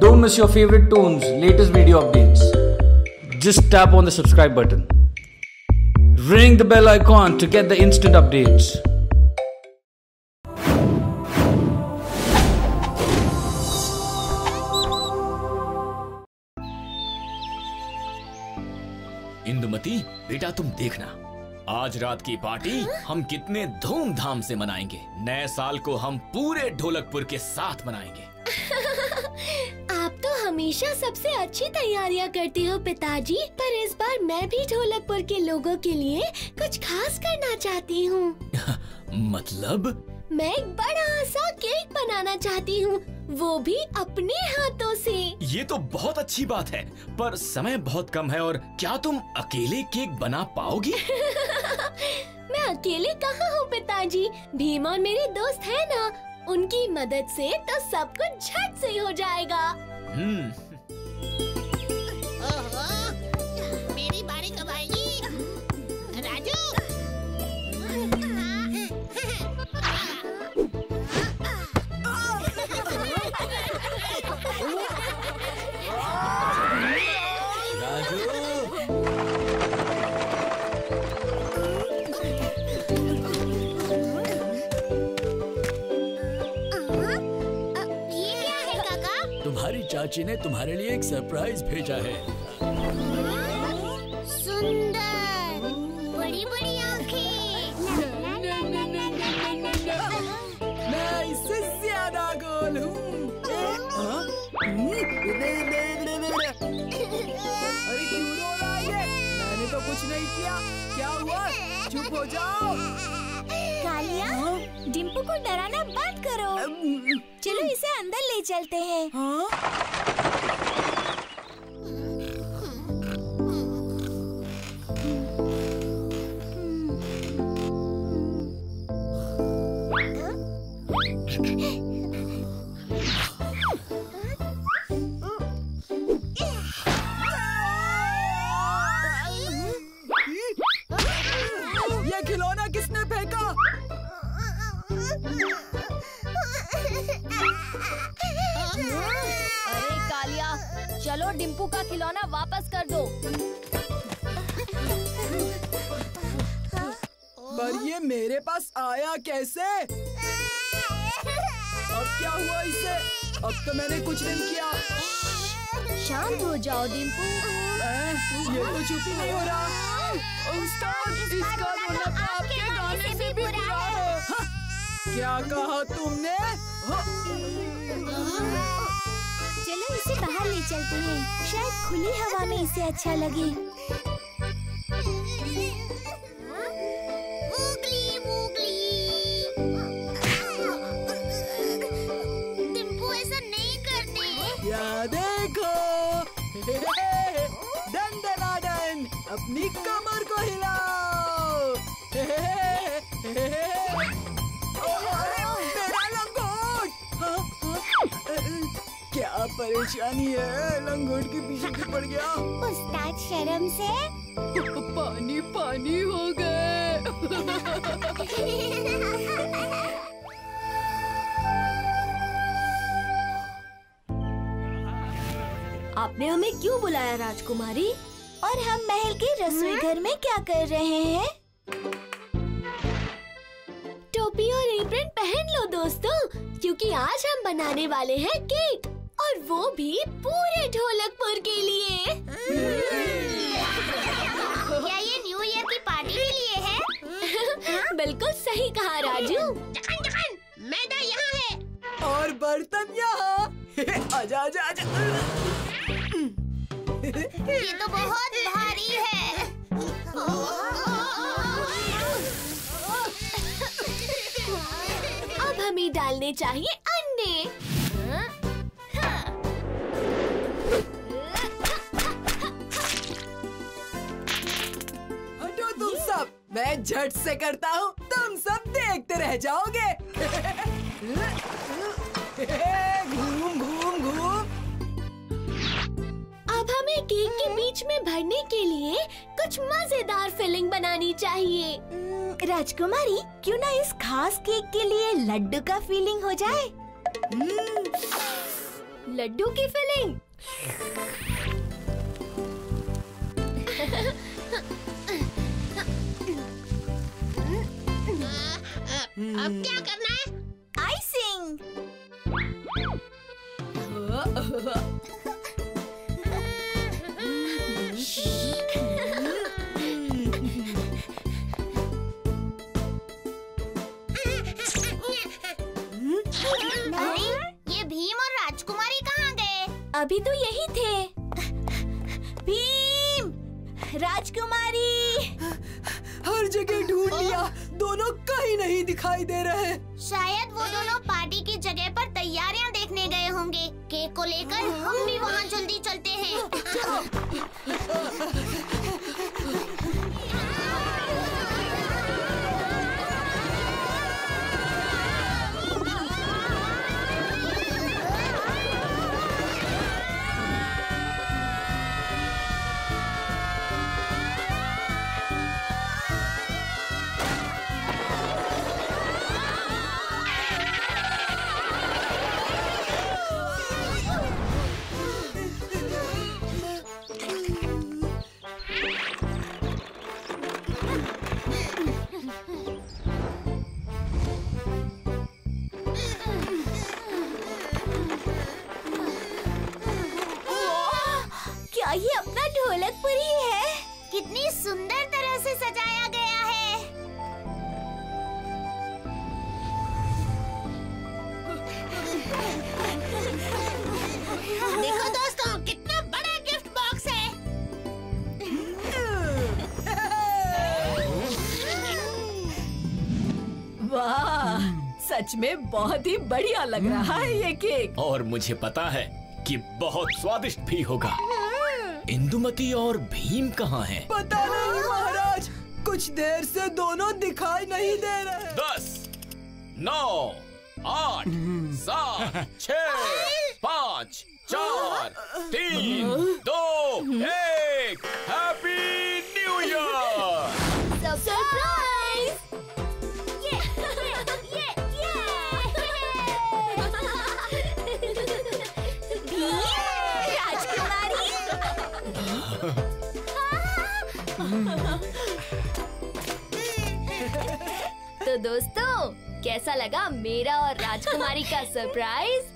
Don't miss your favorite tunes, latest video updates. Just tap on the subscribe button. Ring the bell icon to get the instant updates. Indumati बेटा तुम देखना आज रात की party हम कितने धूमधाम से मनाएँगे नए साल को हम पूरे ढोलकपुर के साथ मनाएँगे तो हमेशा सबसे अच्छी तैयारियाँ करते हो पिताजी पर इस बार मैं भी ढोलकपुर के लोगों के लिए कुछ खास करना चाहती हूँ। मतलब? मैं एक बड़ा सा केक बनाना चाहती हूँ वो भी अपने हाथों से। ये तो बहुत अच्छी बात है पर समय बहुत कम है और क्या तुम अकेले केक बना पाओगी? मैं अकेले कहाँ हूँ पिताजी? भीम और मेरे दोस्त है ना उनकी मदद से तो सब कुछ झट से हो जाएगा। Hmm. चाची ने तुम्हारे लिए एक सरप्राइज़ भेजा है। सुंदर। बड़ी बड़ी मैं इससे ज़्यादा गोल हाँ? अरे क्यों रो रहा है? मैंने तो कुछ नहीं किया। क्या हुआ? चुप हो जाओ। कालिया डिम्पू को डराना बंद करो। चलो इसे अंदर ले चलते हैं। हाँ? चलो डिम्पू का खिलौना वापस कर दो। पर ये मेरे पास आया कैसे? अब क्या हुआ इसे? अब तो मैंने कुछ नहीं किया। शांत हो जाओ डिम्पू ये तो चुप ही नहीं हो रहा। उस्ताद इसका रोना तो आपके गाने से भी बुरा है। हाँ, क्या कहा तुमने? हाँ, चलो इसे बाहर ले चलते हैं। शायद खुली हवा में इसे अच्छा लगे। क्या परेशानी है? लंगोट के पीछे क्यों पड़ गया। उस्ताद शर्म से? पानी पानी हो गए। आपने हमें क्यों बुलाया राजकुमारी? और हम महल के रसोई घर में क्या कर रहे हैं? टोपी और एप्रन पहन लो दोस्तों क्योंकि आज हम बनाने वाले हैं केक। और वो भी पूरे ढोलकपुर के लिए। क्या ये न्यू ईयर की पार्टी के लिए है? बिल्कुल सही कहा राजू। जखन जखन मैदा यहाँ है। और बर्तन यहाँ। आजा आजा आजा। ये तो बहुत भारी है। अब हमें डालने चाहिए अंडे। मैं झट से करता हूँ तुम सब देखते रह जाओगे। घूम घूम घूम। अब हमें केक के बीच में भरने के लिए कुछ मज़ेदार फिलिंग बनानी चाहिए। राजकुमारी क्यों ना इस खास केक के लिए लड्डू का फीलिंग हो जाए? लड्डू की फिलिंग अब क्या करना है? आइसिंग ये भीम और राजकुमारी कहाँ गए? अभी तो यही थे। भीम राजकुमारी। हर जगह ढूंढ लिया। दोनों कहीं नहीं दिखाई दे रहे। शायद वो दोनों पार्टी की जगह पर तैयारियाँ देखने गए होंगे। केक को लेकर हम भी वहाँ जल्दी चलते हैं। सच में बहुत ही बढ़िया लग रहा है ये केक। और मुझे पता है कि बहुत स्वादिष्ट भी होगा। इंदुमती और भीम कहाँ हैं? पता नहीं महाराज कुछ देर से दोनों दिखाई नहीं दे रहे। दस नौ आठ सात छ पाँच चार तीन दो तो दोस्तों कैसा लगा मेरा और राजकुमारी का सरप्राइज़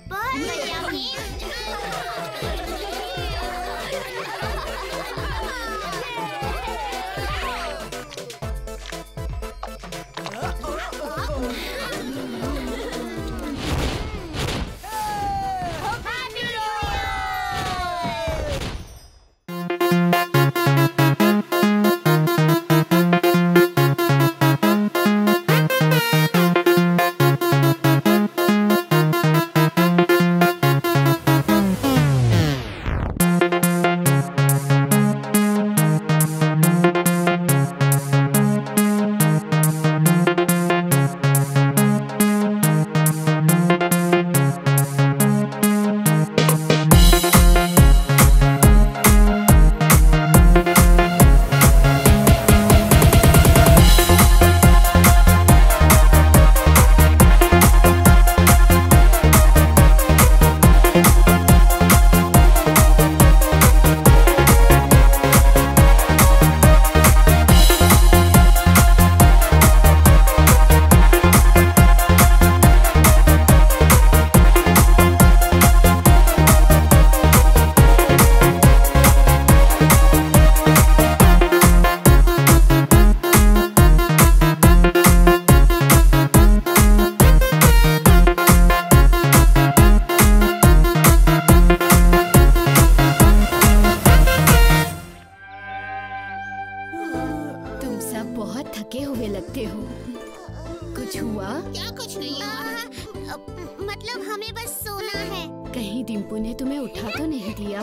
ने तुम्हें उठा तो नहीं दिया?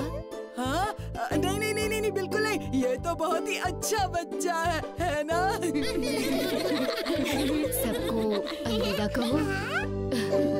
हाँ? नहीं नहीं नहीं नहीं नहीं, बिल्कुल नहीं। ये तो बहुत ही अच्छा बच्चा है है ना? सबको अलविदा कहो